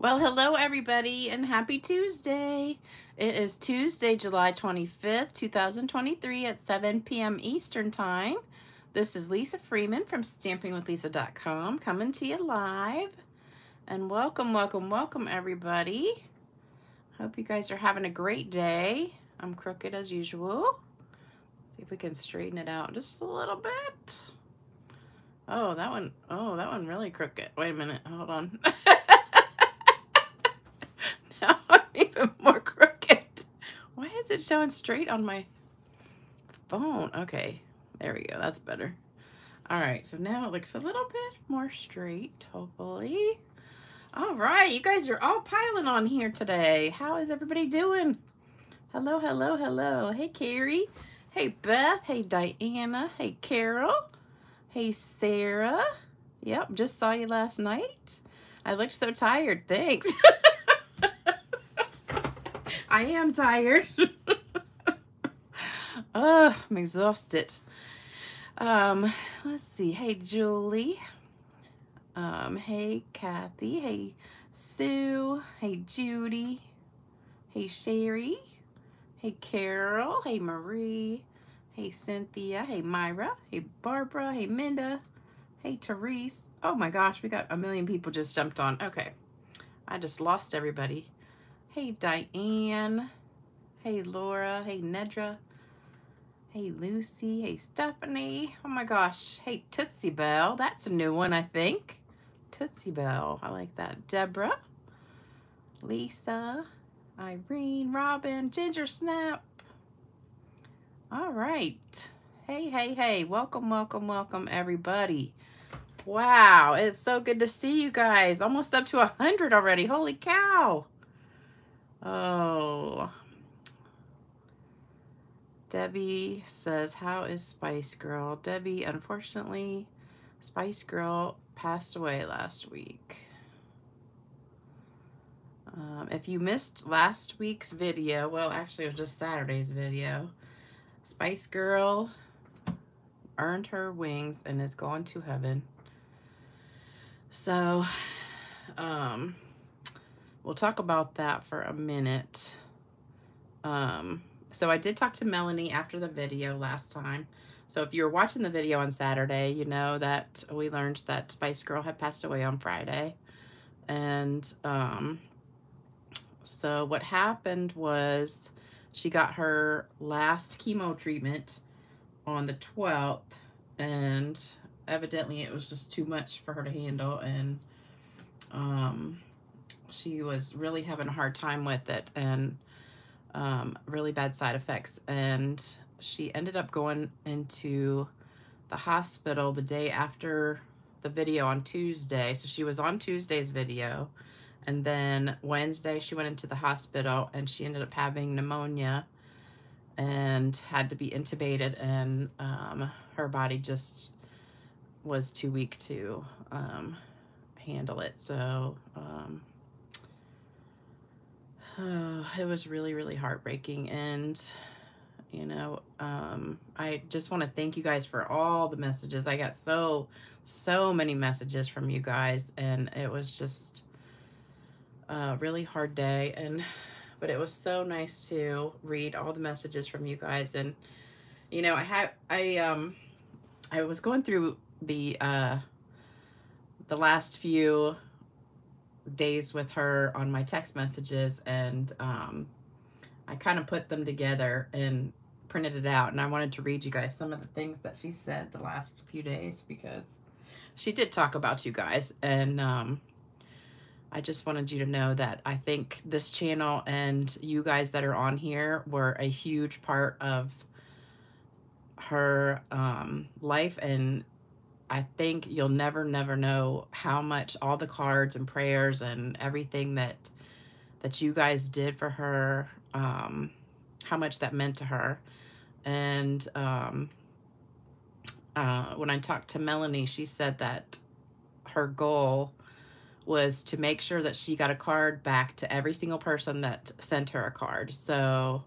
Well, hello everybody and happy Tuesday. It is Tuesday, July 25th, 2023 at 7 p.m. Eastern Time. This is Lisa Freeman from stampingwithlisa.com coming to you live. And welcome, welcome, welcome everybody. Hope you guys are having a great day. I'm crooked as usual. See if we can straighten it out just a little bit. Oh, that one, oh, that one really crooked. Wait a minute, hold on. now I'm even more crooked. Why is it showing straight on my phone? Okay, there we go. That's better. All right, so now it looks a little bit more straight, hopefully. All right, you guys are all piling on here today. How is everybody doing? Hello, hello, hello. Hey, Carrie. Hey, Beth. Hey, Diana. Hey, Carol. Hey, Sarah. Yep, just saw you last night. I looked so tired. Thanks. I am tired. oh, I'm exhausted. Um, let's see. Hey, Julie. Um, hey, Kathy. Hey, Sue. Hey, Judy. Hey, Sherry. Hey, Carol. Hey, Marie. Hey, Cynthia. Hey, Myra. Hey, Barbara. Hey, Minda. Hey, Therese. Oh my gosh, we got a million people just jumped on. Okay. I just lost everybody. Hey, Diane. Hey, Laura. Hey, Nedra. Hey, Lucy. Hey, Stephanie. Oh my gosh. Hey, Tootsie Bell. That's a new one, I think. Tootsie Bell. I like that. Deborah. Lisa. Irene. Robin. Ginger Snap. All right. Hey, hey, hey. Welcome, welcome, welcome, everybody. Wow. It's so good to see you guys. Almost up to a 100 already. Holy cow. Oh. Debbie says, How is Spice Girl? Debbie, unfortunately, Spice Girl passed away last week. Um, if you missed last week's video, well, actually, it was just Saturday's video. Spice Girl earned her wings and is going to heaven. So, um, we'll talk about that for a minute. Um, so I did talk to Melanie after the video last time. So if you were watching the video on Saturday, you know that we learned that Spice Girl had passed away on Friday. And um, so what happened was she got her last chemo treatment on the 12th and evidently it was just too much for her to handle and um, she was really having a hard time with it and um, really bad side effects. And she ended up going into the hospital the day after the video on Tuesday. So she was on Tuesday's video. And then Wednesday she went into the hospital and she ended up having pneumonia and had to be intubated and um, her body just was too weak to um, handle it. So um, uh, it was really, really heartbreaking. And, you know, um, I just want to thank you guys for all the messages. I got so, so many messages from you guys. And it was just a really hard day. And, but it was so nice to read all the messages from you guys. And, you know, I have, I, um, I was going through the, uh, the last few days with her on my text messages and um, I kind of put them together and printed it out and I wanted to read you guys some of the things that she said the last few days because she did talk about you guys and um, I just wanted you to know that I think this channel and you guys that are on here were a huge part of her um, life and I think you'll never, never know how much all the cards and prayers and everything that that you guys did for her, um, how much that meant to her. And um, uh, when I talked to Melanie, she said that her goal was to make sure that she got a card back to every single person that sent her a card. So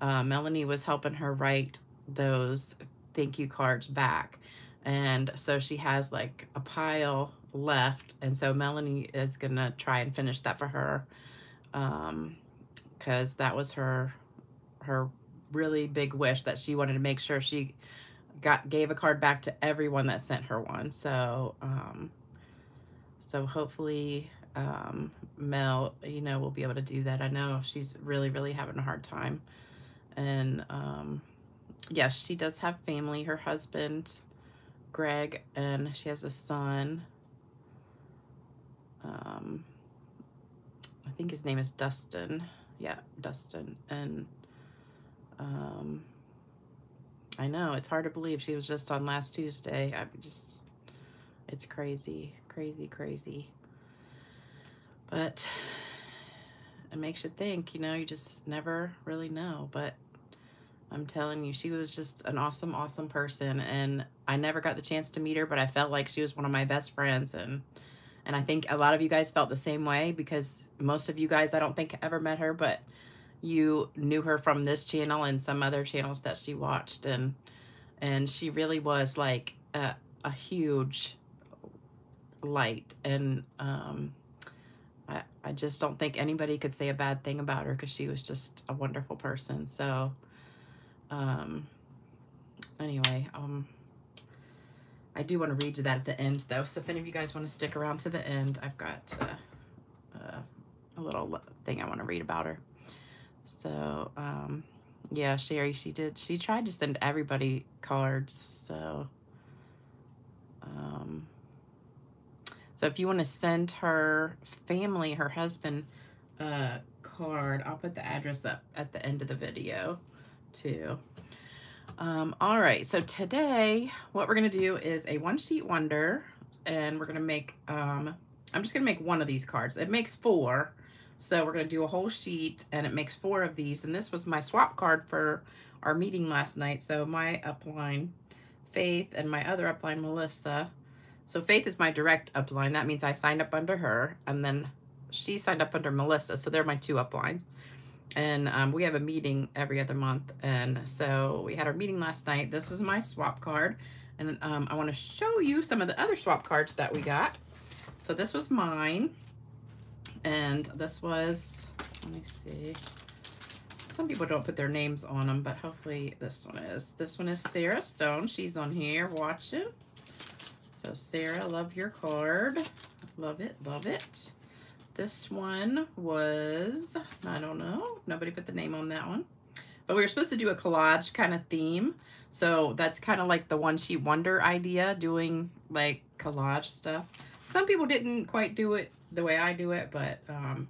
uh, Melanie was helping her write those thank you cards back. And so she has like a pile left. And so Melanie is going to try and finish that for her. Um, cause that was her, her really big wish that she wanted to make sure she got, gave a card back to everyone that sent her one. So, um, so hopefully, um, Mel, you know, will be able to do that. I know she's really, really having a hard time. And, um, yes, she does have family. Her husband, Greg, and she has a son. Um, I think his name is Dustin. Yeah, Dustin. And um, I know it's hard to believe she was just on last Tuesday. I'm just, it's crazy, crazy, crazy. But it makes you think, you know, you just never really know. But I'm telling you, she was just an awesome, awesome person. And I never got the chance to meet her, but I felt like she was one of my best friends. And and I think a lot of you guys felt the same way because most of you guys, I don't think ever met her, but you knew her from this channel and some other channels that she watched. And and she really was like a, a huge light. And um, I, I just don't think anybody could say a bad thing about her because she was just a wonderful person. So um, anyway, um, I do want to read you that at the end, though. So if any of you guys want to stick around to the end, I've got uh, uh, a little thing I want to read about her. So, um, yeah, Sherry, she did. She tried to send everybody cards. So, um, so if you want to send her family, her husband, uh, card, I'll put the address up at the end of the video too. Um, all right, so today what we're going to do is a one sheet wonder and we're going to make, um, I'm just going to make one of these cards. It makes four. So we're going to do a whole sheet and it makes four of these. And this was my swap card for our meeting last night. So my upline, Faith, and my other upline, Melissa. So Faith is my direct upline. That means I signed up under her and then she signed up under Melissa. So they're my two uplines and um, we have a meeting every other month. And so we had our meeting last night. This was my swap card. And um, I want to show you some of the other swap cards that we got. So this was mine. And this was, let me see. Some people don't put their names on them, but hopefully this one is. This one is Sarah Stone. She's on here watching. So Sarah, love your card. Love it, love it. This one was, I don't know, nobody put the name on that one. But we were supposed to do a collage kind of theme. So that's kind of like the one sheet wonder idea, doing like collage stuff. Some people didn't quite do it the way I do it, but um,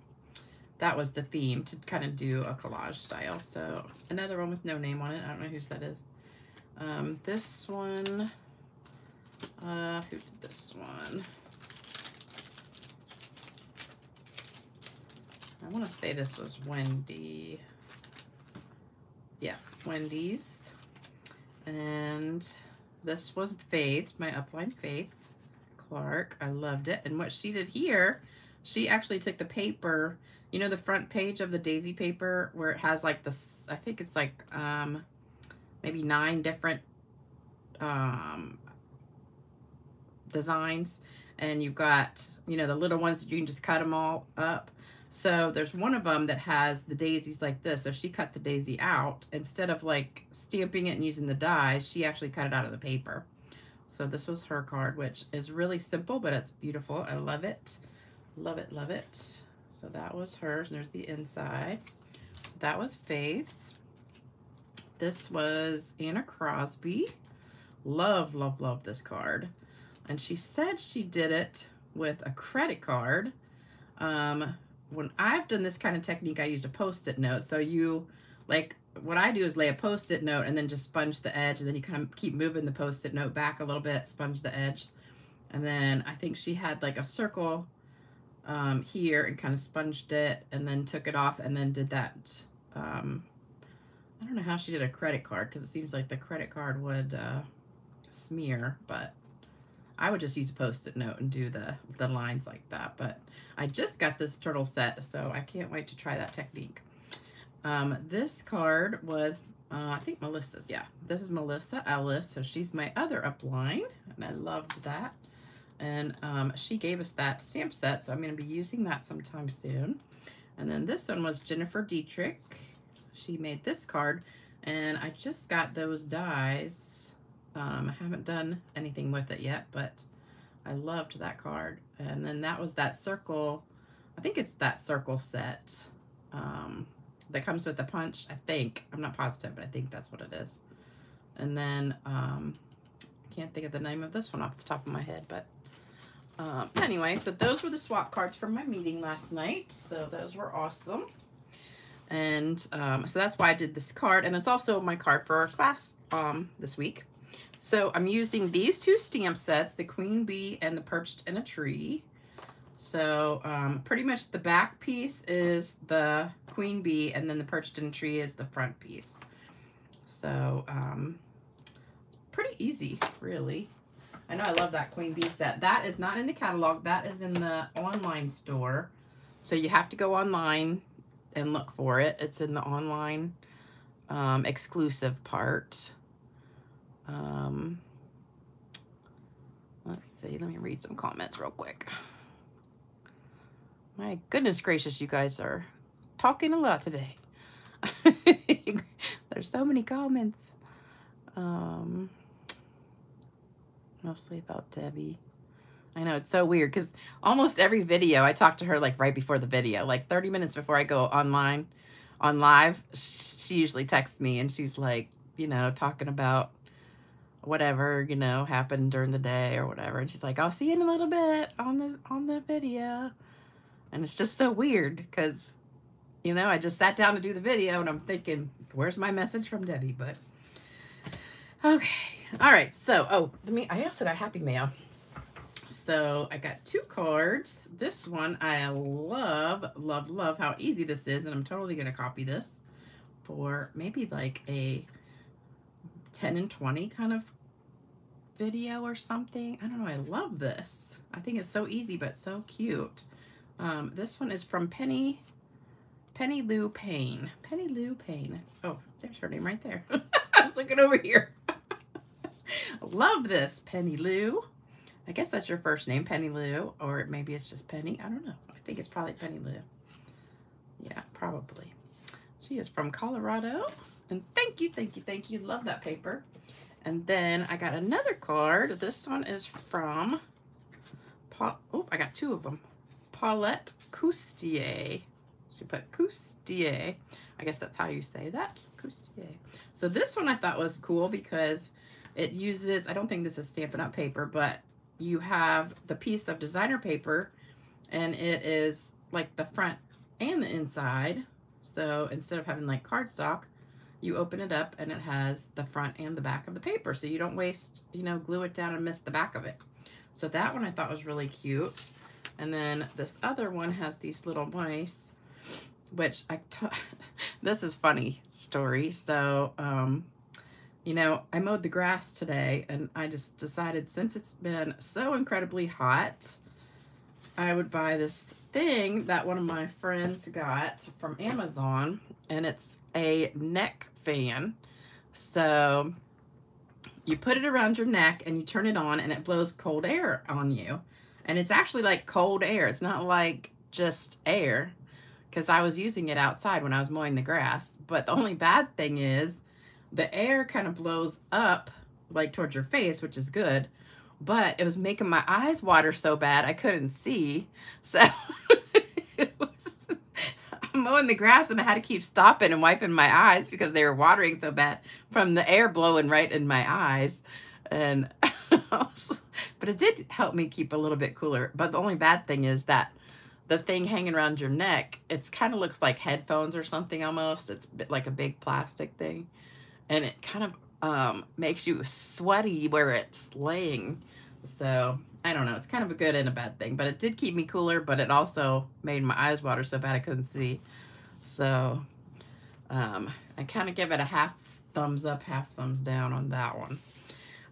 that was the theme to kind of do a collage style. So another one with no name on it. I don't know whose that is. Um, this one, uh, who did this one? I want to say this was Wendy. Yeah, Wendy's. And this was Faith, my upline Faith Clark. I loved it. And what she did here, she actually took the paper, you know, the front page of the daisy paper where it has like this, I think it's like um, maybe nine different um, designs. And you've got, you know, the little ones that you can just cut them all up. So there's one of them that has the daisies like this. So she cut the daisy out. Instead of like stamping it and using the die, she actually cut it out of the paper. So this was her card, which is really simple, but it's beautiful. I love it. Love it, love it. So that was hers. And there's the inside. So that was Faith's. This was Anna Crosby. Love, love, love this card. And she said she did it with a credit card. Um, when I've done this kind of technique, I used a post-it note. So you, like, what I do is lay a post-it note and then just sponge the edge. And then you kind of keep moving the post-it note back a little bit, sponge the edge. And then I think she had like a circle um, here and kind of sponged it and then took it off and then did that. Um, I don't know how she did a credit card because it seems like the credit card would uh, smear, but I would just use a post-it note and do the, the lines like that. But I just got this turtle set, so I can't wait to try that technique. Um, this card was uh, I think Melissa's, yeah. This is Melissa Ellis, so she's my other upline, and I loved that. And um, she gave us that stamp set, so I'm going to be using that sometime soon. And then this one was Jennifer Dietrich. She made this card, and I just got those dies. Um, I haven't done anything with it yet, but I loved that card. And then that was that circle, I think it's that circle set um, that comes with the punch, I think. I'm not positive, but I think that's what it is. And then, um, I can't think of the name of this one off the top of my head, but um, anyway, so those were the swap cards from my meeting last night. So those were awesome. And um, so that's why I did this card. And it's also my card for our class um, this week. So I'm using these two stamp sets, the Queen Bee and the Perched in a Tree. So um, pretty much the back piece is the Queen Bee and then the Perched in a Tree is the front piece. So um, pretty easy, really. I know I love that Queen Bee set. That is not in the catalog. That is in the online store. So you have to go online and look for it. It's in the online um, exclusive part. Um, let's see. Let me read some comments real quick. My goodness gracious, you guys are talking a lot today. There's so many comments. Um, mostly about Debbie. I know, it's so weird because almost every video, I talk to her like right before the video, like 30 minutes before I go online, on live, she usually texts me and she's like, you know, talking about whatever, you know, happened during the day or whatever. And she's like, I'll see you in a little bit on the, on the video. And it's just so weird because, you know, I just sat down to do the video and I'm thinking, where's my message from Debbie? But, okay. All right, so, oh, let me, I also got Happy Mail. So I got two cards. This one I love, love, love how easy this is. And I'm totally going to copy this for maybe like a 10 and 20 kind of video or something. I don't know. I love this. I think it's so easy, but so cute. Um, this one is from Penny, Penny Lou Payne. Penny Lou Payne. Oh, there's her name right there. I was looking over here. Love this, Penny Lou. I guess that's your first name, Penny Lou, or maybe it's just Penny. I don't know. I think it's probably Penny Lou. Yeah, probably. She is from Colorado. And thank you, thank you, thank you. Love that paper. And then I got another card. This one is from, pa oh, I got two of them. Paulette Coustier. She put Coustier. I guess that's how you say that. Coustier. So this one I thought was cool because it uses, I don't think this is Stampin' Up! paper, but you have the piece of designer paper and it is like the front and the inside. So instead of having like cardstock, you open it up and it has the front and the back of the paper. So you don't waste, you know, glue it down and miss the back of it. So that one I thought was really cute. And then this other one has these little mice, which I, this is funny story. So, um, you know, I mowed the grass today and I just decided since it's been so incredibly hot, I would buy this thing that one of my friends got from Amazon and it's a neck fan. So you put it around your neck and you turn it on and it blows cold air on you. And it's actually like cold air. It's not like just air because I was using it outside when I was mowing the grass. But the only bad thing is the air kind of blows up like towards your face, which is good, but it was making my eyes water so bad I couldn't see. So mowing the grass and I had to keep stopping and wiping my eyes because they were watering so bad from the air blowing right in my eyes. And but it did help me keep a little bit cooler. But the only bad thing is that the thing hanging around your neck, it's kind of looks like headphones or something almost. It's like a big plastic thing and it kind of um, makes you sweaty where it's laying. So I don't know. It's kind of a good and a bad thing, but it did keep me cooler, but it also made my eyes water so bad I couldn't see. So um, I kind of give it a half thumbs up, half thumbs down on that one.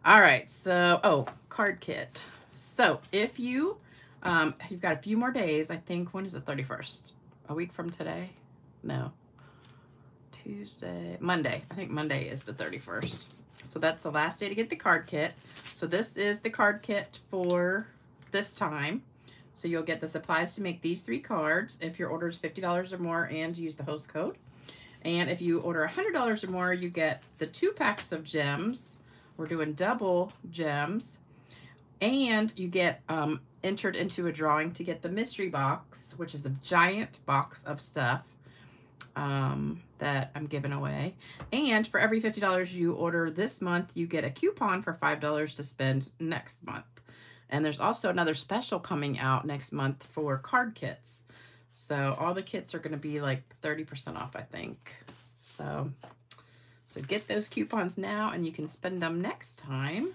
All right. So, oh, card kit. So if you, um, you've got a few more days, I think, when is the 31st? A week from today? No Tuesday, Monday. I think Monday is the 31st. So that's the last day to get the card kit. So this is the card kit for this time. So you'll get the supplies to make these three cards if your order is $50 or more and use the host code. And if you order $100 or more, you get the two packs of gems. We're doing double gems. And you get um, entered into a drawing to get the mystery box, which is a giant box of stuff um, that I'm giving away. And for every $50 you order this month, you get a coupon for $5 to spend next month. And there's also another special coming out next month for card kits. So all the kits are going to be like 30% off, I think. So, so get those coupons now and you can spend them next time.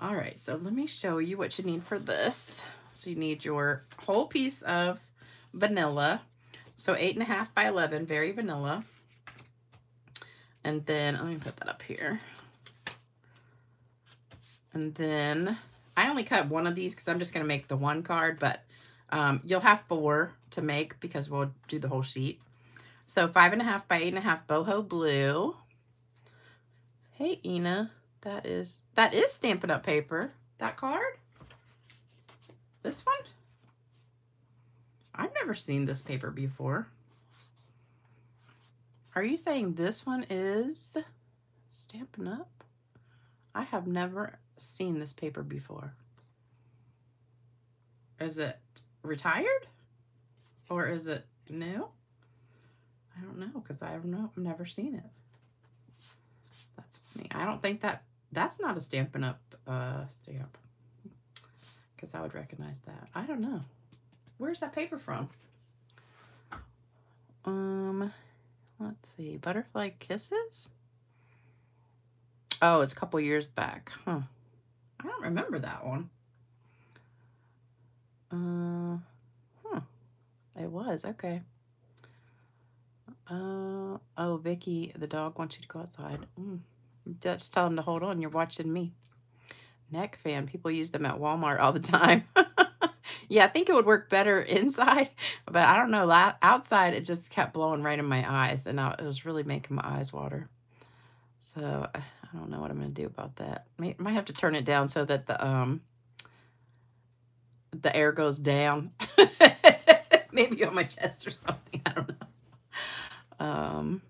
All right, so let me show you what you need for this. So you need your whole piece of vanilla. So eight and a half by 11, very vanilla. And then, let me put that up here. And then I only cut one of these because I'm just going to make the one card, but um, you'll have four to make because we'll do the whole sheet. So five and a half by eight and a half boho blue. Hey, Ina, that is, that is Stampin' Up! paper. That card? This one? I've never seen this paper before. Are you saying this one is Stampin' Up? I have never seen this paper before. Is it retired? Or is it new? I don't know, because. I've never seen it. That's funny. I don't think that, that's not a Stampin' Up! uh, stamp. Because I would recognize that. I don't know. Where's that paper from? Um, let's see. Butterfly Kisses? Oh, it's a couple years back. Huh. I don't remember that one. Uh, huh. It was. Okay. Uh, oh, Vicky, the dog wants you to go outside. Mm. Just tell him to hold on. You're watching me. Neck fan. People use them at Walmart all the time. Yeah, I think it would work better inside, but I don't know. Outside, it just kept blowing right in my eyes, and it was really making my eyes water. So I don't know what I'm going to do about that. May, might have to turn it down so that the um the air goes down. Maybe on my chest or something. I don't know. Um,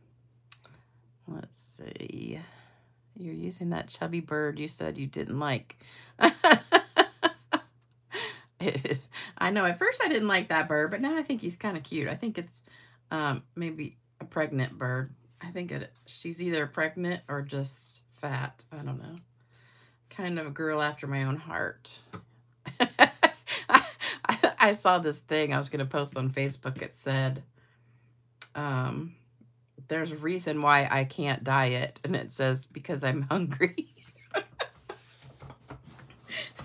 let's see. You're using that chubby bird you said you didn't like. I know at first I didn't like that bird, but now I think he's kind of cute. I think it's um, maybe a pregnant bird. I think it, she's either pregnant or just fat. I don't know. Kind of a girl after my own heart. I, I, saw this thing I was going to post on Facebook. It said, um, there's a reason why I can't diet. And it says, because I'm hungry.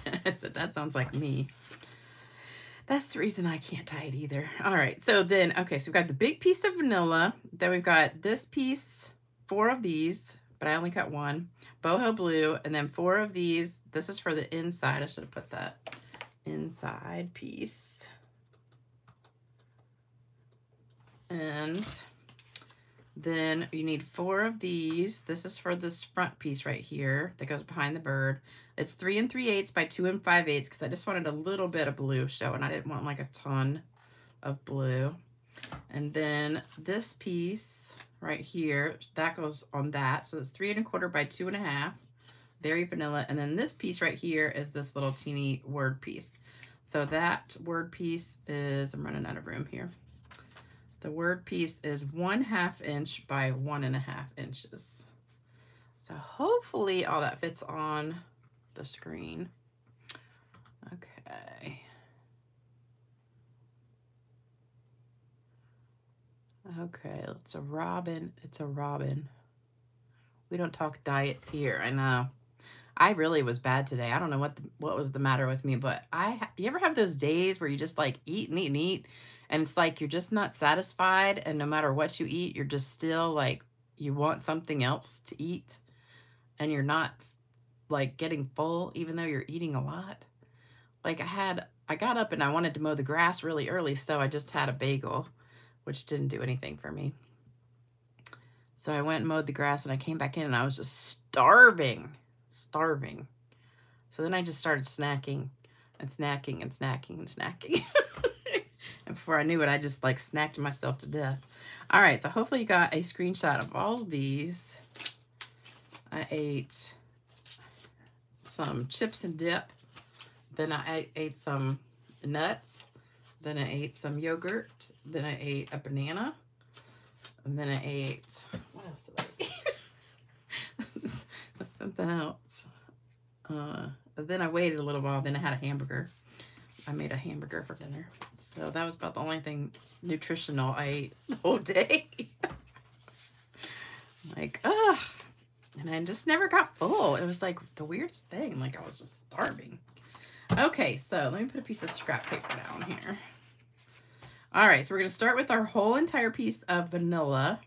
I said, that sounds like me. That's the reason I can't tie it either. All right, so then, okay, so we've got the big piece of vanilla. Then we've got this piece, four of these, but I only cut one. Boho blue, and then four of these. This is for the inside. I should have put that inside piece. And then you need four of these. This is for this front piece right here that goes behind the bird. It's three and three eighths by two and five eighths because I just wanted a little bit of blue showing. I didn't want like a ton of blue. And then this piece right here, that goes on that. So it's three and a quarter by two and a half. Very vanilla. And then this piece right here is this little teeny word piece. So that word piece is, I'm running out of room here. The word piece is one half inch by one and a half inches. So hopefully all that fits on the screen. Okay. Okay, it's a robin. It's a robin. We don't talk diets here. I know. I really was bad today. I don't know what the, what was the matter with me, but I you ever have those days where you just like eat and eat and eat and it's like you're just not satisfied. And no matter what you eat, you're just still like, you want something else to eat. And you're not like getting full, even though you're eating a lot. Like I had, I got up and I wanted to mow the grass really early. So I just had a bagel, which didn't do anything for me. So I went and mowed the grass and I came back in and I was just starving, starving. So then I just started snacking and snacking and snacking and snacking. and before I knew it, I just like snacked myself to death. All right, so hopefully you got a screenshot of all of these. I ate some chips and dip. Then I ate some nuts. Then I ate some yogurt. Then I ate a banana. And then I ate, what else did I eat? something else. Uh, then I waited a little while. Then I had a hamburger. I made a hamburger for dinner. So that was about the only thing nutritional I ate the whole day. like, ugh. And I just never got full. It was like the weirdest thing. Like I was just starving. Okay, so let me put a piece of scrap paper down here. All right, so we're going to start with our whole entire piece of vanilla.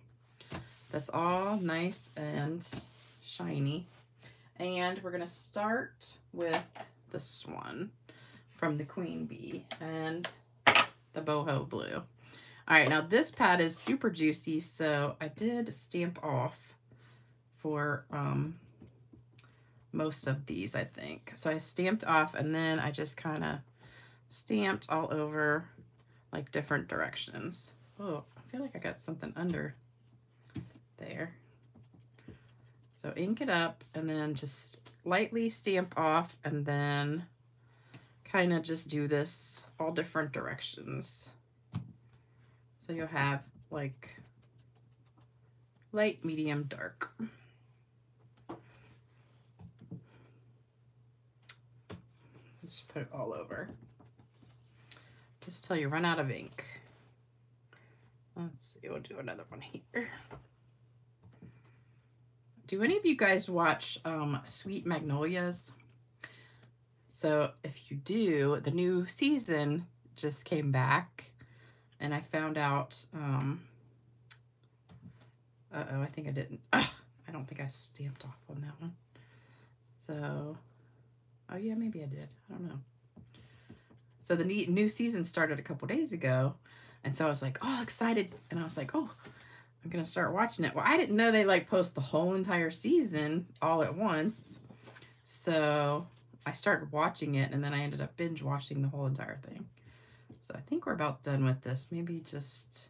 That's all nice and shiny. And we're going to start with this one from the Queen Bee and the Boho Blue. All right, now this pad is super juicy, so I did stamp off for um, most of these, I think. So I stamped off and then I just kind of stamped all over like different directions. Oh, I feel like I got something under there. So ink it up and then just lightly stamp off and then kind of just do this all different directions. So you'll have like light, medium, dark. Put it all over just till you run out of ink. Let's see, we'll do another one here. Do any of you guys watch um, Sweet Magnolias? So if you do, the new season just came back and I found out, um, uh-oh, I think I didn't, Ugh, I don't think I stamped off on that one. So, oh yeah, maybe I did. I don't know. So the new season started a couple days ago. And so I was like, oh, excited. And I was like, oh, I'm going to start watching it. Well, I didn't know they like post the whole entire season all at once. So I started watching it and then I ended up binge watching the whole entire thing. So I think we're about done with this. Maybe just,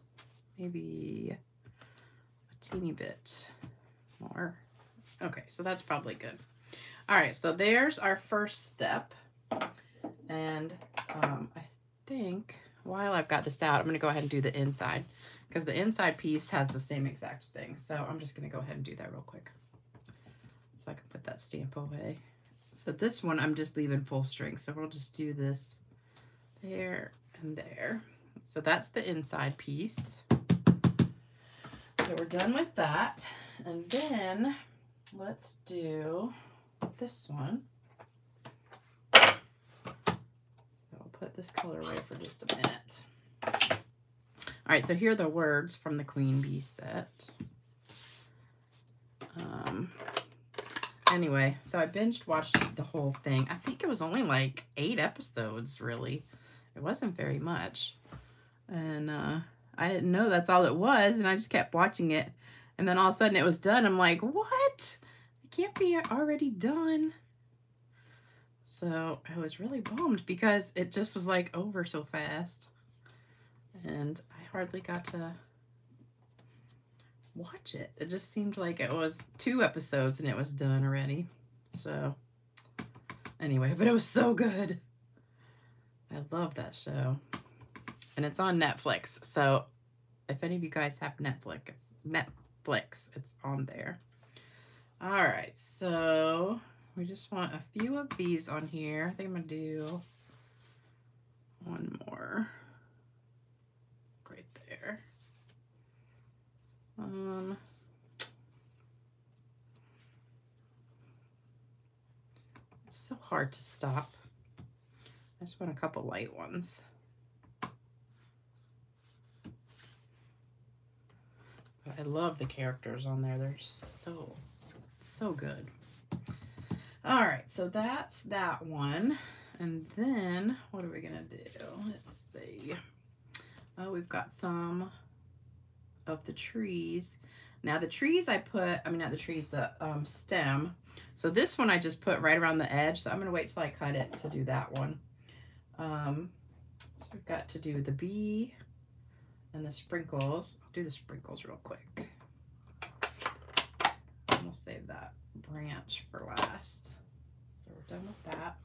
maybe a teeny bit more. Okay, so that's probably good. All right, so there's our first step. And um, I think while I've got this out, I'm going to go ahead and do the inside because the inside piece has the same exact thing. So I'm just going to go ahead and do that real quick so I can put that stamp away. So this one, I'm just leaving full string. So we'll just do this there and there. So that's the inside piece. So we're done with that. And then let's do this one. So I'll put this color away for just a minute. All right, so here are the words from the Queen Bee set. Um, anyway, so I binged watched the whole thing. I think it was only like eight episodes, really. It wasn't very much. And uh, I didn't know that's all it was, and I just kept watching it. And then all of a sudden it was done. I'm like, what? Can't be already done. So I was really bummed because it just was like over so fast. And I hardly got to watch it. It just seemed like it was two episodes and it was done already. So anyway, but it was so good. I love that show. And it's on Netflix. So if any of you guys have Netflix, it's Netflix, it's on there. All right, so we just want a few of these on here. I think I'm to do one more right there. Um, it's so hard to stop. I just want a couple light ones. I love the characters on there. They're so, so good. All right, so that's that one. And then what are we gonna do? Let's see. Oh, we've got some of the trees. Now the trees I put, I mean not the trees, the um, stem. So this one I just put right around the edge. So I'm gonna wait till I cut it to do that one. Um, so we've got to do the bee and the sprinkles. I'll do the sprinkles real quick. Save that branch for last. So we're done with that.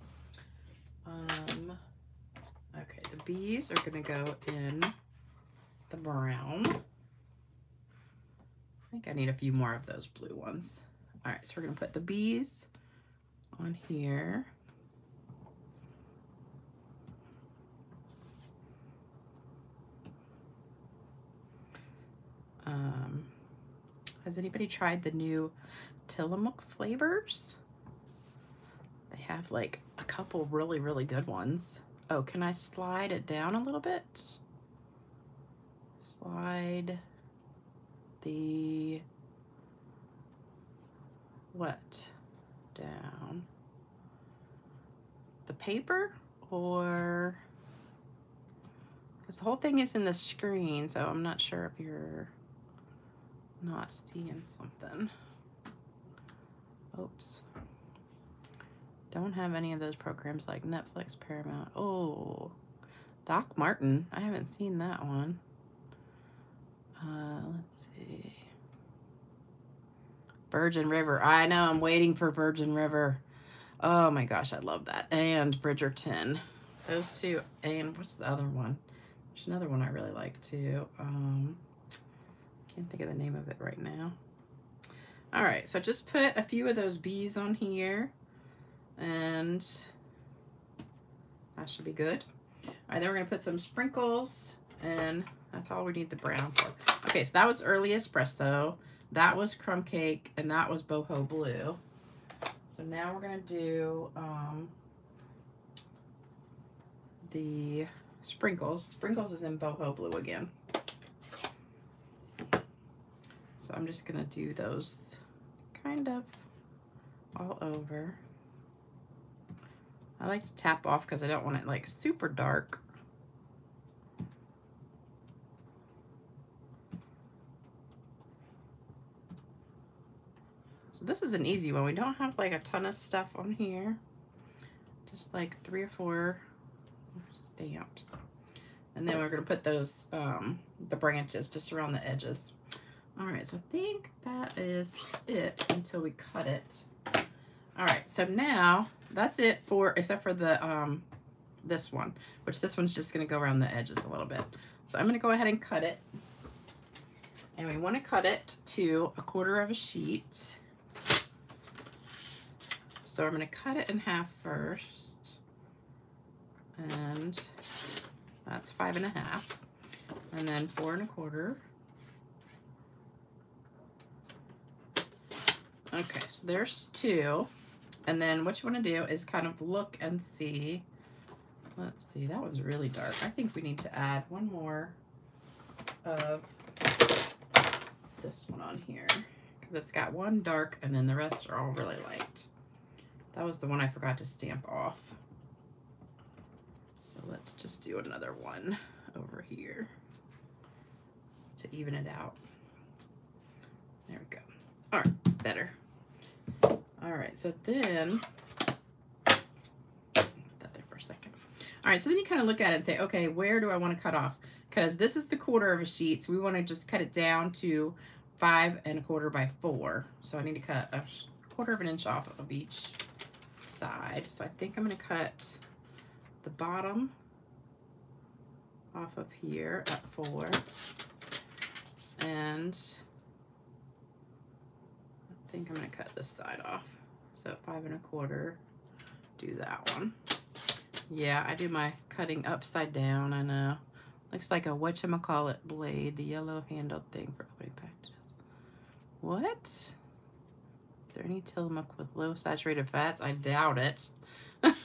Um, okay, the bees are gonna go in the brown. I think I need a few more of those blue ones. All right, so we're gonna put the bees on here. Um, has anybody tried the new Tillamook flavors? They have like a couple really, really good ones. Oh, can I slide it down a little bit? Slide the what down? The paper or because the whole thing is in the screen, so I'm not sure if you're not seeing something. Oops. Don't have any of those programs like Netflix, Paramount. Oh, Doc Martin. I haven't seen that one. Uh, let's see. Virgin River. I know, I'm waiting for Virgin River. Oh my gosh, I love that. And Bridgerton. Those two. And what's the other one? There's another one I really like too. Um, can't think of the name of it right now. All right, so just put a few of those bees on here and that should be good. All right, then we're gonna put some sprinkles and that's all we need the brown for. Okay, so that was early espresso. That was crumb cake and that was boho blue. So now we're gonna do um, the sprinkles. Sprinkles is in boho blue again. So I'm just gonna do those kind of all over. I like to tap off because I don't want it like super dark. So this is an easy one. We don't have like a ton of stuff on here. Just like three or four stamps. And then we're going to put those, um, the branches just around the edges. All right, so I think that is it until we cut it. All right, so now that's it for, except for the, um, this one, which this one's just gonna go around the edges a little bit. So I'm gonna go ahead and cut it. And we wanna cut it to a quarter of a sheet. So I'm gonna cut it in half first. And that's five and a half. And then four and a quarter. Okay, so there's two. And then what you want to do is kind of look and see. Let's see, that was really dark. I think we need to add one more of this one on here because it's got one dark and then the rest are all really light. That was the one I forgot to stamp off. So let's just do another one over here to even it out. There we go. All right, better. All right, so then, that there for a second. All right, so then you kind of look at it and say, okay, where do I want to cut off? Because this is the quarter of a sheet, so we want to just cut it down to five and a quarter by four. So I need to cut a quarter of an inch off of each side. So I think I'm going to cut the bottom off of here at four. And think I'm gonna cut this side off. So five and a quarter, do that one. Yeah, I do my cutting upside down, I know. Looks like a whatchamacallit blade, the yellow handled thing for opening packages. What? Is there any Tillamook with low saturated fats? I doubt it. what?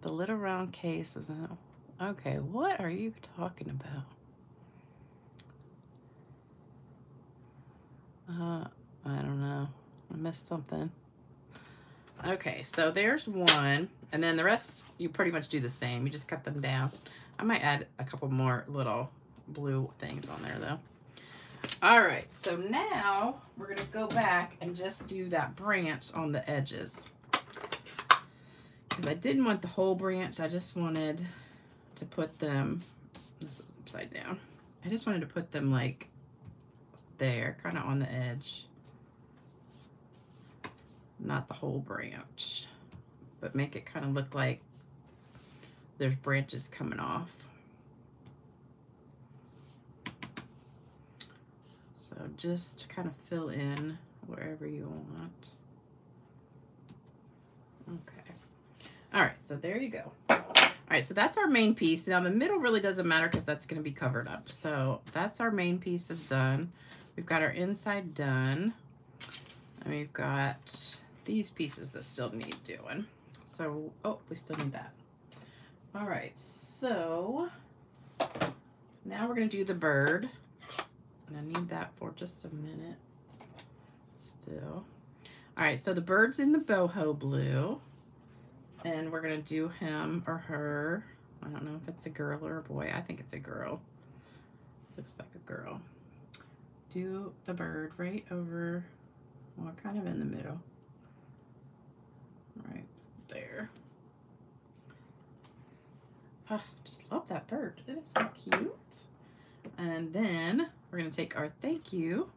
The little round case is Okay, what are you talking about? Uh, I don't know. I missed something. Okay, so there's one. And then the rest, you pretty much do the same. You just cut them down. I might add a couple more little blue things on there though. All right, so now we're gonna go back and just do that branch on the edges. Because I didn't want the whole branch, I just wanted to put them, this is upside down. I just wanted to put them like there, kind of on the edge. Not the whole branch, but make it kind of look like there's branches coming off. So just kind of fill in wherever you want. Okay. All right, so there you go. All right, so that's our main piece. Now the middle really doesn't matter because that's going to be covered up. So that's our main piece is done. We've got our inside done. And we've got these pieces that still need doing. So, oh, we still need that. All right, so now we're to do the bird. And I need that for just a minute still. All right, so the bird's in the boho blue. And we're to do him or her. I don't know if it's a girl or a boy. I think it's a girl. Looks like a girl. Do the bird right over, well, kind of in the middle. Right there. Oh, just love that bird. It is so cute. And then we're going to take our thank you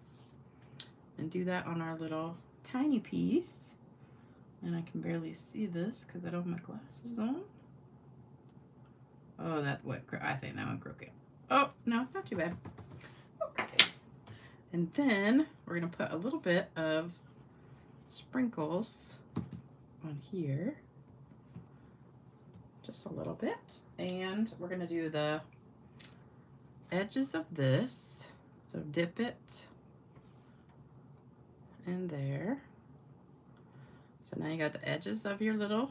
and do that on our little tiny piece. And I can barely see this because I don't have my glasses on. Oh, that went, I think that went crooked. Oh, no, not too bad. And then we're to put a little bit of sprinkles on here just a little bit. And we're to do the edges of this. So dip it in there. So now you got the edges of your little,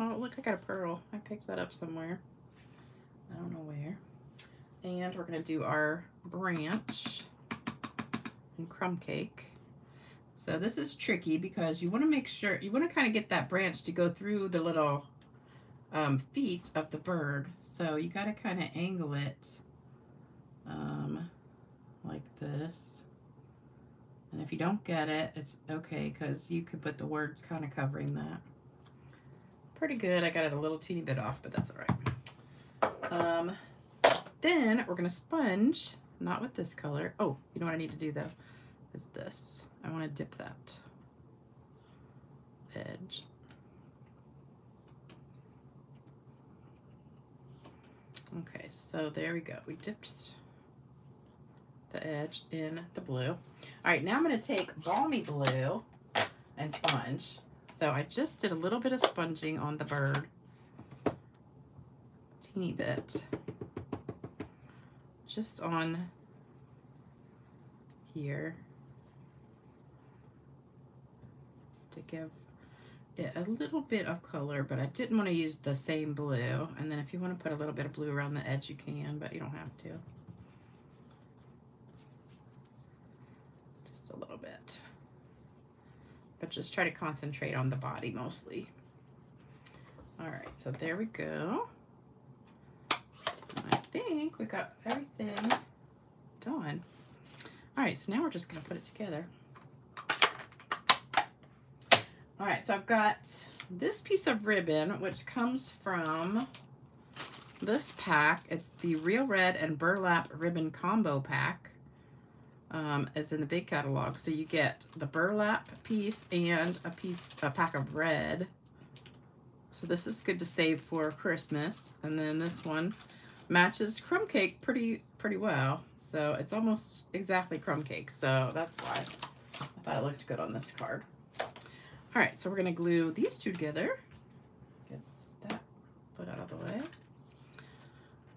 oh, look, I got a pearl. I picked that up somewhere. I don't know where. And we're to do our branch and crumb cake. So this is tricky because you want to make sure, you want to kind of get that branch to go through the little um, feet of the bird. So you got to kind of angle it um, like this. And if you don't get it, it's okay because you could put the words kind of covering that. Pretty good. I got it a little teeny bit off, but that's all right. Um, then we're going to sponge, not with this color. Oh, you know what I need to do though? Is this. I want to dip that edge Okay, so there we go. We dipped the edge in the blue. All right, now I'm going to take balmy blue and sponge. So I just did a little bit of sponging on the bird. Teeny bit. Just on here to give it a little bit of color, but I didn't want to use the same blue. And then if you want to put a little bit of blue around the edge, you can, but you don't have to. Just a little bit. But just try to concentrate on the body mostly. All right, so there we go. I think we got everything done. All right, so now we're just gonna put it together. All right, so I've got this piece of ribbon, which comes from this pack. It's the Real Red and Burlap Ribbon Combo Pack. Um, as in the big catalog. So you get the burlap piece and a piece, a pack of red. So this is good to save for Christmas. And then this one matches crumb cake pretty, pretty well. So it's almost exactly crumb cake. So that's why I thought it looked good on this card. All right, so we're gonna glue these two together. Get that put out of the way.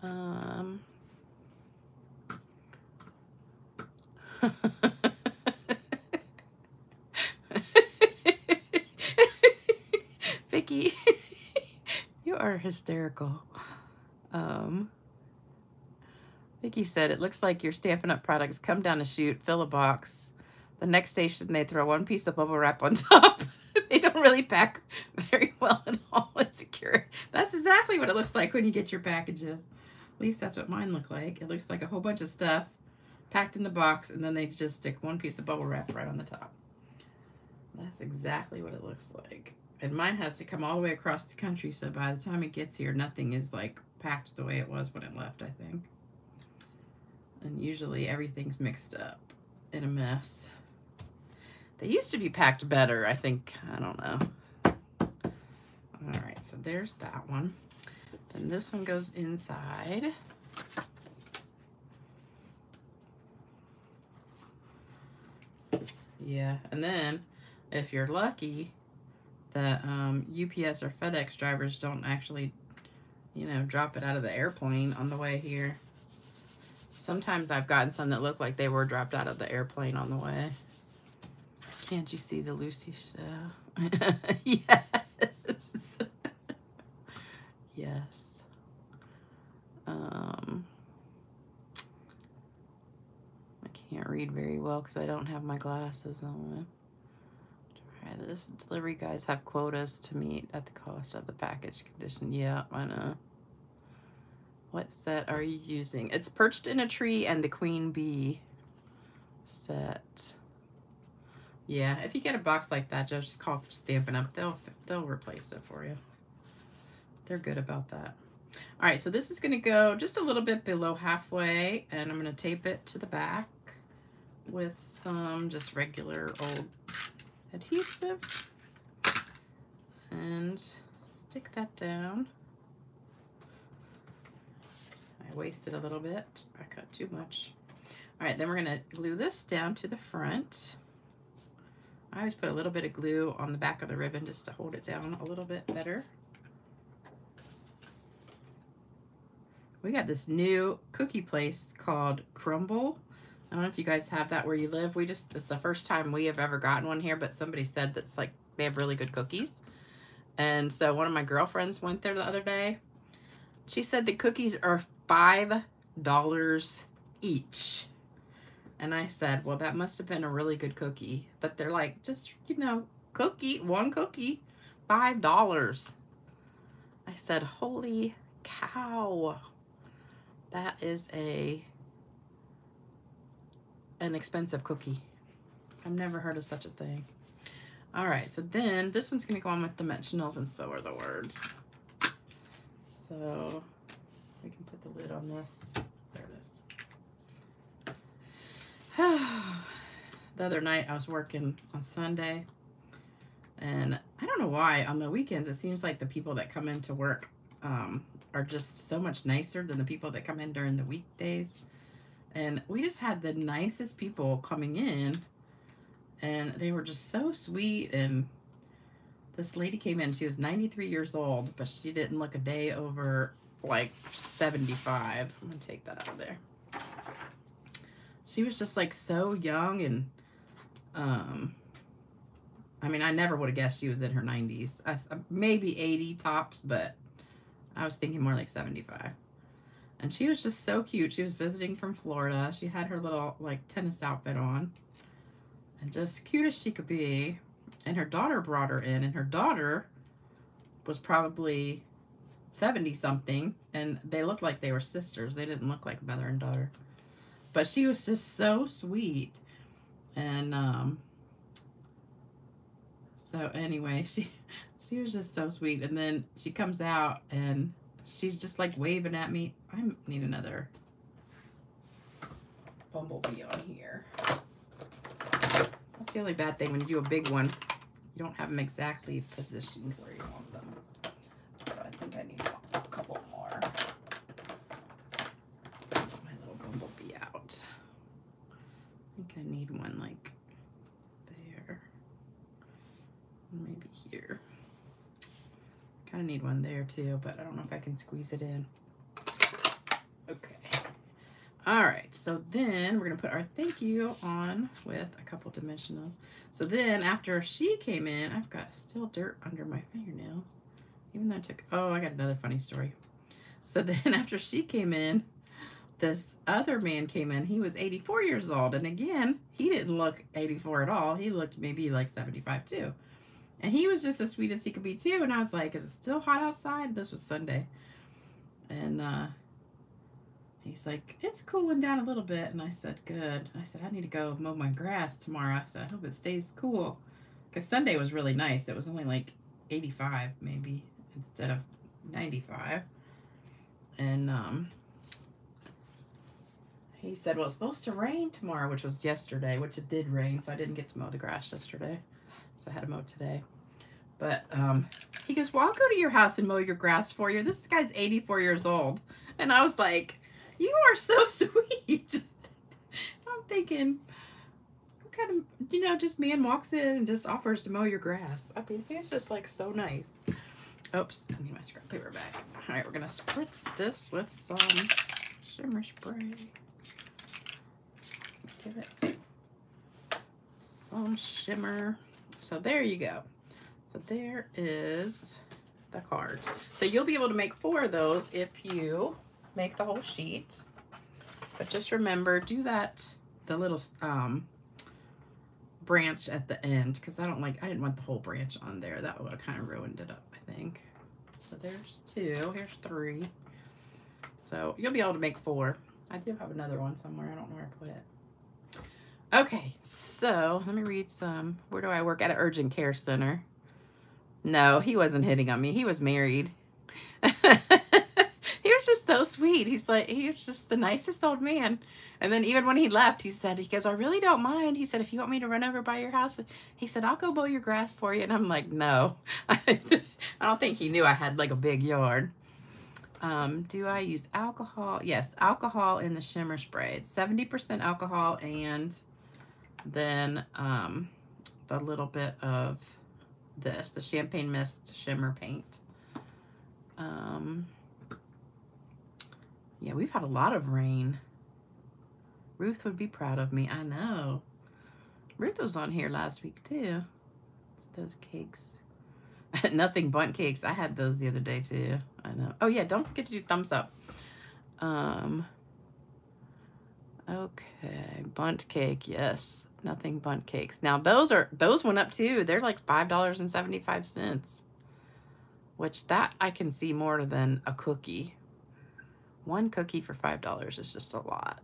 Um, Vicky, you are hysterical. Um, Vicky said, it looks like you're Stampin' Up! products. Come down a chute, fill a box. The next station, they throw one piece of bubble wrap on top. they don't really pack very well at all. It's secure. That's exactly what it looks like when you get your packages. At least that's what mine look like. It looks like a whole bunch of stuff packed in the box and then they just stick one piece of bubble wrap right on the top. That's exactly what it looks like. And mine has to come all the way across the country, so by the time it gets here, nothing is like packed the way it was when it left, I think. And usually everything's mixed up in a mess. They used to be packed better, I think. I don't know. All right, so there's that one. Then this one goes inside. Yeah, and then if you're lucky that um, UPS or FedEx drivers don't actually, you know, drop it out of the airplane on the way here. Sometimes I've gotten some that look like they were dropped out of the airplane on the way. Can't you see the Lucy show? yes. yes. Um, I can't read very well because I don't have my glasses on. Try this. Delivery guys have quotas to meet at the cost of the package condition. Yeah, I know. What set are you using? It's Perched in a Tree and the Queen Bee set. Yeah, if you get a box like that, just call Stampin' Up. They'll they'll replace it for you. They're good about that. All right, so this is going to go just a little bit below halfway, and I'm going to tape it to the back with some just regular old adhesive. And stick that down. I wasted a little bit. I cut too much. All right, then we're gonna glue this down to the front. I always put a little bit of glue on the back of the ribbon just to hold it down a little bit better. We got this new cookie place called Crumbl. I don't know if you guys have that where you live. We just, it's the first time we have ever gotten one here, but somebody said that's like, they have really good cookies. And so one of my girlfriends went there the other day. She said the cookies are $5 each. And I said, well, that must have been a really good cookie. But they're like, just, you know, cookie, one cookie, $5. I said, holy cow. That is a an expensive cookie. I've never heard of such a thing. All right, so then this one's going to go on with dimensionals and so are the words. So we can put the lid on this. There it is. the other night I was working on Sunday and I don't know why on the weekends it seems like the people that come into work um, are just so much nicer than the people that come in during the weekdays. And we just had the nicest people coming in and they were just so sweet and this lady came in she was 93 years old but she didn't look a day over like 75 i'm gonna take that out of there she was just like so young and um i mean i never would have guessed she was in her 90s I, maybe 80 tops but i was thinking more like 75 and she was just so cute. She was visiting from Florida. She had her little like tennis outfit on. And just cute as she could be. And her daughter brought her in. And her daughter was probably 70 something. And they looked like they were sisters. They didn't look like mother and daughter. But she was just so sweet. And um so anyway, she she was just so sweet. And then she comes out and she's just like waving at me. I need another bumblebee on here. That's the only bad thing when you do a big one. You don't have them exactly positioned where you want them. So I think I need a couple more. My little bumblebee out. I think I need one like there. Maybe here. Kind of need one there too, but I don't know if I can squeeze it in. Okay. All right, so then we're gonna put our thank you on with a couple dimensionals. So then after she came in, I've got still dirt under my fingernails. Even though I took, oh, I got another funny story. So then after she came in, this other man came in. He was 84 years old. And again, he didn't look 84 at all. He looked maybe like 75 too. And he was just as sweet as he could be too. And I was like, is it still hot outside? This was Sunday. And uh, He's like, it's cooling down a little bit. And I said, good. I said, I need to go mow my grass tomorrow. I said, I hope it stays cool. Because Sunday was really nice. It was only like 85 maybe instead of 95. And um, he said, well, it's supposed to rain tomorrow, which was yesterday, which it did rain. So I didn't get to mow the grass yesterday. So I had to mow today. But um, he goes, well, I'll go to your house and mow your grass for you. This guy's 84 years old. And I was like, you are so sweet. I'm thinking, what kind of, you know, just man walks in and just offers to mow your grass. I mean, he's just like so nice. Oops, I need my scrap paper back. All right, we're going to spritz this with some shimmer spray. Give it some shimmer. So there you go. So there is the cards. So you'll be able to make four of those if you make the whole sheet. But just remember, do that, the little um, branch at the end, because I don't like, I didn't want the whole branch on there. That would have kind of ruined it up, I think. So there's two, here's three. So you'll be able to make four. I do have another one somewhere. I don't know where I put it. Okay, so let me read some. Where do I work? At an urgent care center. No, he wasn't hitting on me. He was married. he was just so sweet. He's like, he was just the nicest old man. And then even when he left, he said, he goes, I really don't mind. He said, if you want me to run over by your house, he said, I'll go mow your grass for you. And I'm like, no. I don't think he knew I had like a big yard. Um, do I use alcohol? Yes, alcohol in the shimmer spray. It's 70% alcohol and then um, the little bit of this, the Champagne Mist Shimmer Paint. Um, yeah, we've had a lot of rain. Ruth would be proud of me. I know. Ruth was on here last week too. It's those cakes. Nothing Bundt cakes. I had those the other day too. I know. Oh yeah, don't forget to do thumbs up. Um. Okay, Bundt cake. Yes, nothing Bundt cakes. Now those are those went up too. They're like five dollars and seventy five cents. Which that I can see more than a cookie. One cookie for five dollars is just a lot.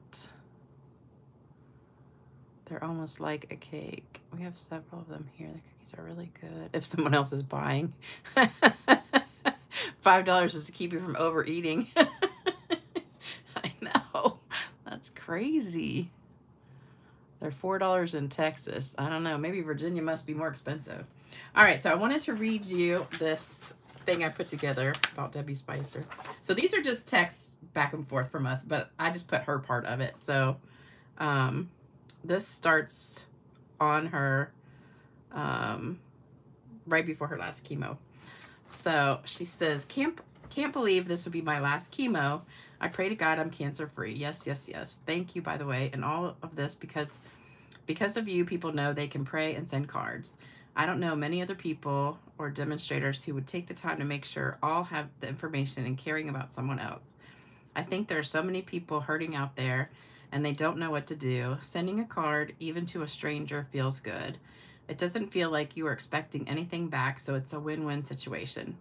They're almost like a cake. We have several of them here. The cookies are really good. If someone else is buying. Five dollars is to keep you from overeating. I know. That's crazy. They're $4 in Texas. I don't know. Maybe Virginia must be more expensive. All right, so I wanted to read you this thing I put together about Debbie Spicer. So these are just texts back and forth from us, but I just put her part of it. So um, this starts on her um, right before her last chemo. So she says, can't, can't believe this would be my last chemo. I pray to God I'm cancer free. Yes, yes, yes. Thank you, by the way, and all of this because because of you, people know they can pray and send cards. I don't know many other people or demonstrators who would take the time to make sure all have the information and caring about someone else. I think there are so many people hurting out there and they don't know what to do. Sending a card, even to a stranger, feels good. It doesn't feel like you are expecting anything back, so it's a win-win situation.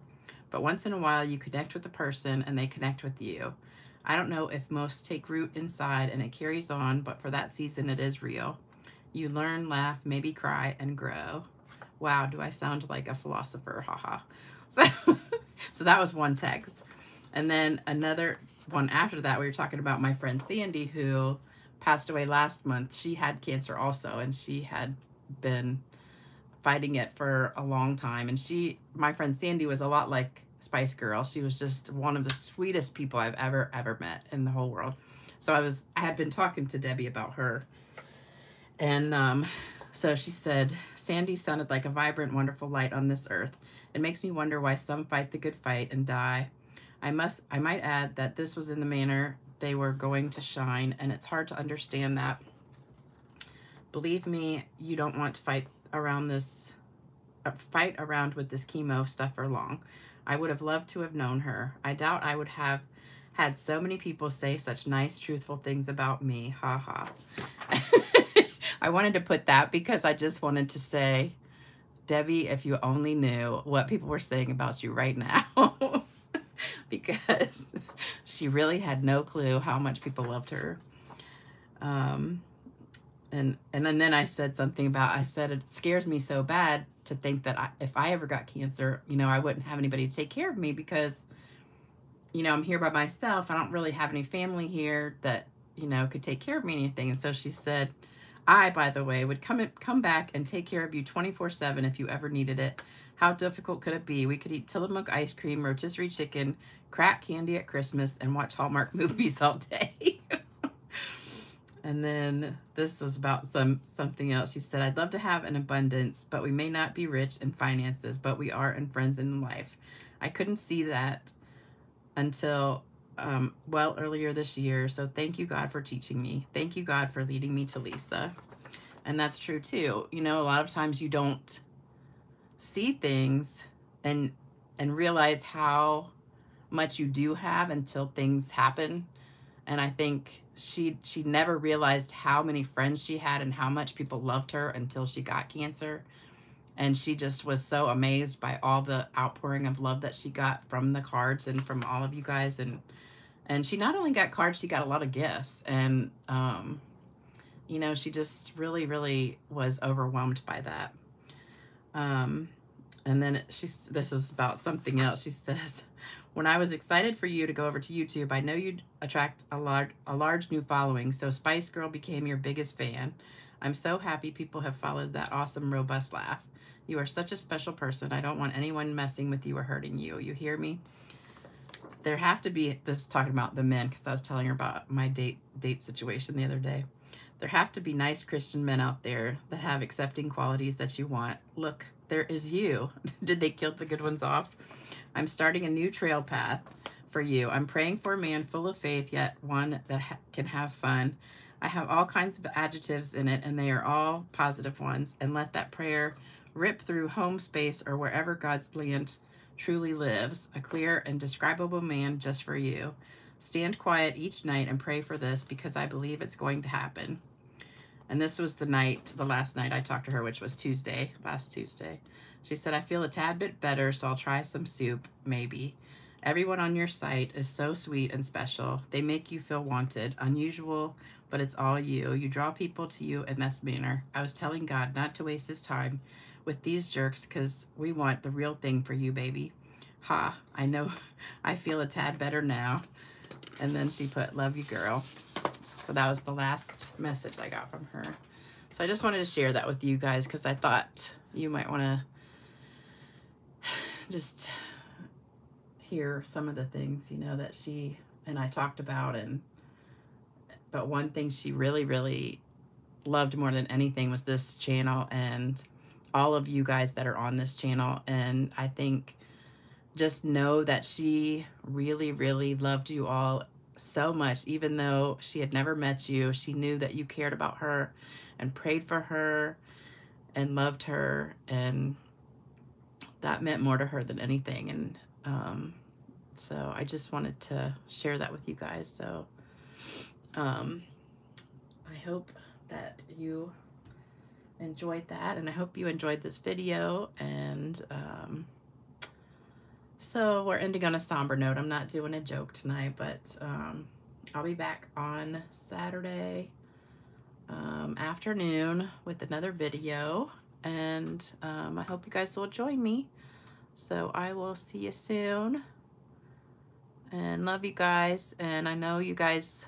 But once in a while, you connect with a person and they connect with you. I don't know if most take root inside and it carries on, but for that season, it is real. You learn, laugh, maybe cry, and grow. Wow, do I sound like a philosopher? Haha. So, so that was one text. And then another one after that, we were talking about my friend Sandy, who passed away last month. She had cancer also, and she had been fighting it for a long time. And she, my friend Sandy, was a lot like Spice Girl. She was just one of the sweetest people I've ever, ever met in the whole world. So I was, I had been talking to Debbie about her. And um, so she said, Sandy sounded like a vibrant, wonderful light on this earth. It makes me wonder why some fight the good fight and die. I must, I might add that this was in the manner they were going to shine, and it's hard to understand that. Believe me, you don't want to fight around this, uh, fight around with this chemo stuff for long. I would have loved to have known her. I doubt I would have had so many people say such nice, truthful things about me. Ha ha. I wanted to put that because I just wanted to say, Debbie, if you only knew what people were saying about you right now. because she really had no clue how much people loved her. Um, and and then I said something about I said it scares me so bad to think that I, if I ever got cancer, you know, I wouldn't have anybody to take care of me because you know, I'm here by myself. I don't really have any family here that, you know, could take care of me anything. And so she said, I, by the way, would come come back and take care of you 24/7 if you ever needed it. How difficult could it be? We could eat Tillamook ice cream, rotisserie chicken, crack candy at Christmas, and watch Hallmark movies all day. and then this was about some something else. She said, "I'd love to have an abundance, but we may not be rich in finances, but we are in friends in life." I couldn't see that until um, well earlier this year. So thank you, God, for teaching me. Thank you, God, for leading me to Lisa. And that's true too. You know, a lot of times you don't see things and and realize how much you do have until things happen. And I think she she never realized how many friends she had and how much people loved her until she got cancer. And she just was so amazed by all the outpouring of love that she got from the cards and from all of you guys and and she not only got cards, she got a lot of gifts. And, um, you know, she just really, really was overwhelmed by that. Um, and then she's, this was about something else. She says, when I was excited for you to go over to YouTube, I know you'd attract a large, a large new following. So Spice Girl became your biggest fan. I'm so happy people have followed that awesome, robust laugh. You are such a special person. I don't want anyone messing with you or hurting you. You hear me? There have to be this talking about the men because I was telling her about my date date situation the other day. There have to be nice Christian men out there that have accepting qualities that you want. Look, there is you. Did they kill the good ones off? I'm starting a new trail path for you. I'm praying for a man full of faith, yet one that ha can have fun. I have all kinds of adjectives in it, and they are all positive ones. And let that prayer rip through home space or wherever God's land truly lives, a clear and describable man just for you. Stand quiet each night and pray for this because I believe it's going to happen. And this was the night, the last night I talked to her, which was Tuesday, last Tuesday. She said, I feel a tad bit better, so I'll try some soup, maybe. Everyone on your site is so sweet and special. They make you feel wanted, unusual, but it's all you. You draw people to you in this manner. I was telling God not to waste his time with these jerks because we want the real thing for you, baby. Ha, I know I feel a tad better now. And then she put, love you, girl. So that was the last message I got from her. So I just wanted to share that with you guys because I thought you might want to just hear some of the things, you know, that she and I talked about. And, but one thing she really, really loved more than anything was this channel and all of you guys that are on this channel. And I think just know that she really, really loved you all so much, even though she had never met you. She knew that you cared about her and prayed for her and loved her. And that meant more to her than anything. And um, so I just wanted to share that with you guys. So um, I hope that you enjoyed that and I hope you enjoyed this video and um, so we're ending on a somber note. I'm not doing a joke tonight, but um, I'll be back on Saturday um, afternoon with another video and um, I hope you guys will join me. So I will see you soon and love you guys and I know you guys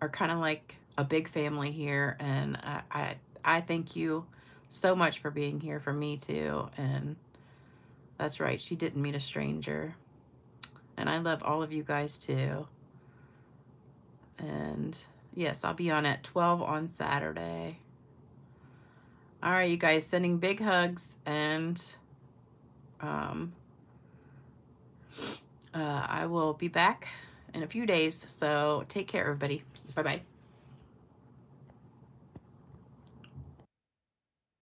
are kind of like a big family here and I, I I thank you so much for being here for me too. And that's right, she didn't meet a stranger. And I love all of you guys too. And yes, I'll be on at 12 on Saturday. All right, you guys, sending big hugs and um, uh, I will be back in a few days. So take care, everybody. Bye-bye.